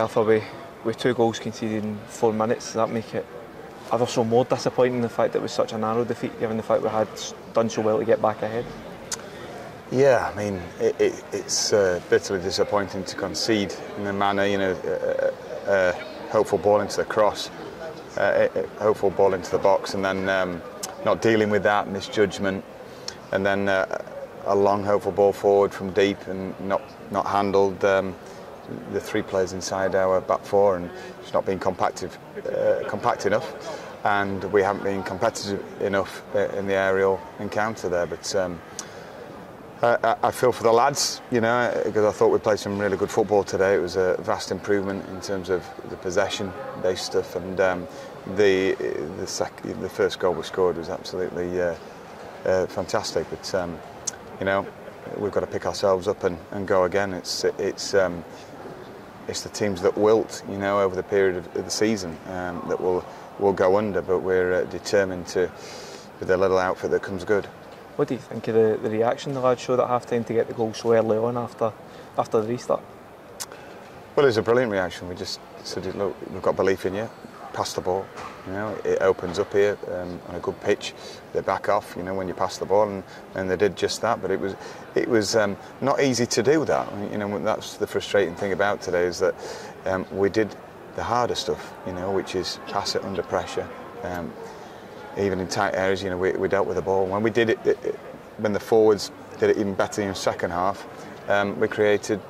We with two goals conceded in four minutes, that make it ever so more disappointing the fact that it was such a narrow defeat given the fact we had done so well to get back ahead? Yeah, I mean, it, it, it's uh, bitterly disappointing to concede in the manner, you know, uh, uh, hopeful ball into the cross, uh, hopeful ball into the box, and then um, not dealing with that misjudgment, and then uh, a long hopeful ball forward from deep and not not handled. Um, the three players inside our back four and just not being compactive, uh, compact enough, and we haven't been competitive enough uh, in the aerial encounter there. But um, I, I, feel for the lads, you know, because I thought we played some really good football today. It was a vast improvement in terms of the possession-based stuff, and um, the the, sec- the first goal we scored was absolutely uh, uh, fantastic. But um, you know, we've got to pick ourselves up and, and go again. It's it's um, it's the teams that wilt, you know, over the period of, the season um, that will will go under. But we're uh, determined to, with a little outfit that comes good. What do you think of the, the reaction the lads showed at half time to get the goal so early on after after the restart? Well, it was a brilliant reaction. We just said, look, we've got belief in you. Pass the ball. You know, it opens up here um, on a good pitch. They back off. You know, when you pass the ball, and, and they did just that. But it was it was um, not easy to do that. You know, that's the frustrating thing about today is that um, we did the harder stuff. You know, which is pass it under pressure. Um, even in tight areas, you know, we, we dealt with the ball. When we did it, it, it, when the forwards did it even better in the second half, um, we created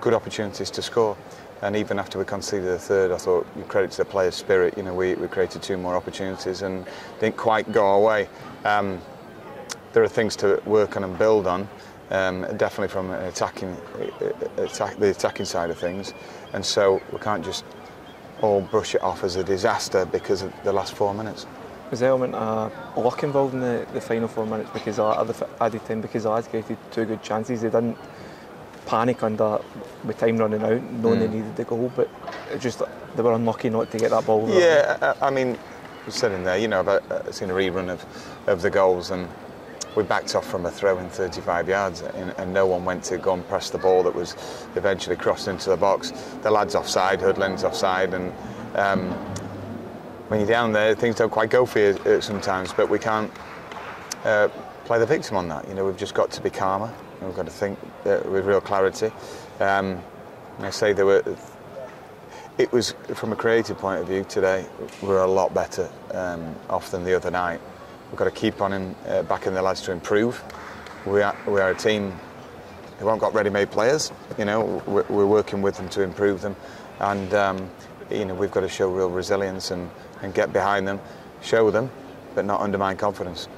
good opportunities to score. And even after we conceded the third, I thought you credit to the players' spirit. You know, we, we created two more opportunities and didn't quite go our way. Um, there are things to work on and build on, um, definitely from an attacking, attack, the attacking side of things. And so we can't just all brush it off as a disaster because of the last four minutes. Was there element of luck involved in the, the final four minutes because of the added time because I created two good chances. They didn't panic under with time running out, knowing mm. they needed the goal, but it just they were unlucky not to get that ball. Yeah, I, I mean, sitting there, you know, I've uh, seen a rerun of, of the goals and we backed off from a throw in 35 yards and, and, no one went to go and press the ball that was eventually crossed into the box. The lad's offside, Hudlin's offside, and um, when you're down there, things don't quite go for you uh, sometimes, but we can't uh, play the victim on that. You know, we've just got to be calmer. We've got to think uh, with real clarity. Um, I say there were. It was from a creative point of view today. We're a lot better um, off than the other night. We've got to keep on in, uh, backing the lads to improve. We are, we are a team who haven't got ready-made players. You know, we're, we're working with them to improve them, and um, you know we've got to show real resilience and and get behind them, show them, but not undermine confidence.